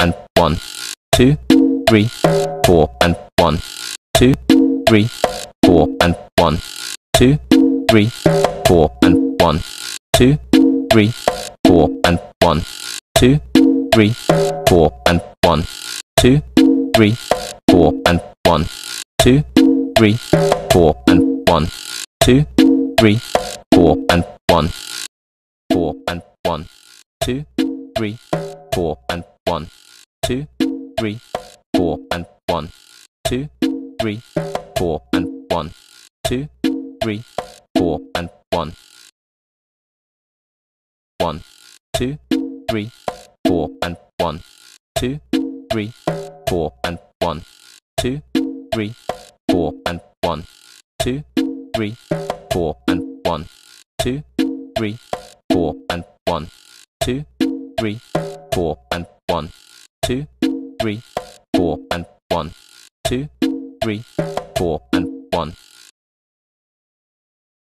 and one, two, three, four and one, two, three, four and one, two, three, four and one, two, three, four and one, two, three, four and one, two, three, four and one, two, three, four and one, two, three, four and one, four and one, two, three, four and one, two, three, four and one, two, three, four and one, two, three, four and one, one, two, three, four and one, two, three, four and one, two, three, four and one, two, three, four and one, two, three, four and one, two, three, four and one, two, three, four and one, two, three, four and one.